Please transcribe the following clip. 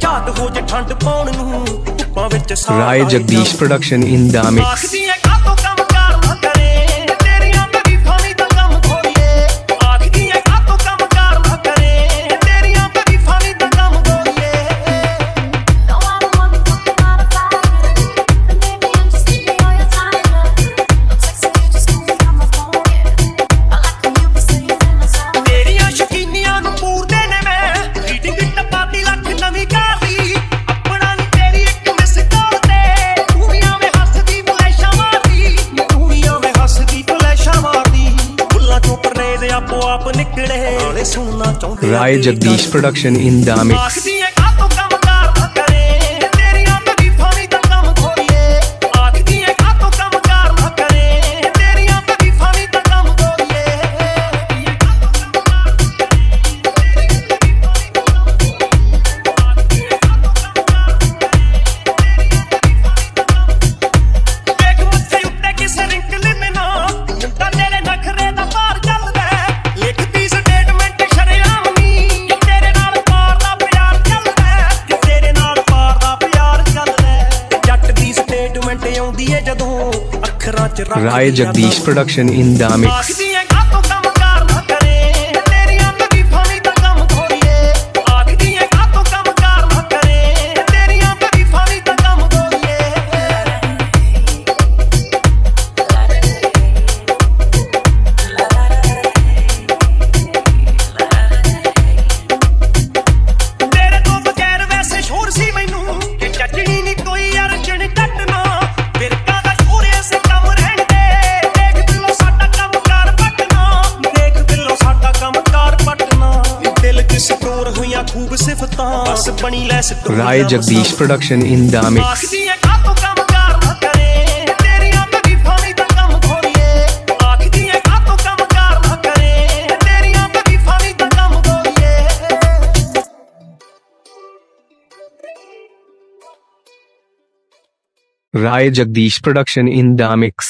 ਝਾਤ ਹੋ ਠੰਡ ਪਾਉਣ ਨੂੰ। ਰਾਏ ਜਗਦੀਸ਼ ਪ੍ਰੋਡਕਸ਼ਨ ਇਨ ਦਾ आप निकले। सुनना चाहते Rai Jagdish production in the ਆਉਂਦੀ ਏ ਜਦੋਂ ਅੱਖਰਾਂ 'ਚ Rai Jagdish production in the mix Rai Jagdish production in the Rai Jagdish production in the mix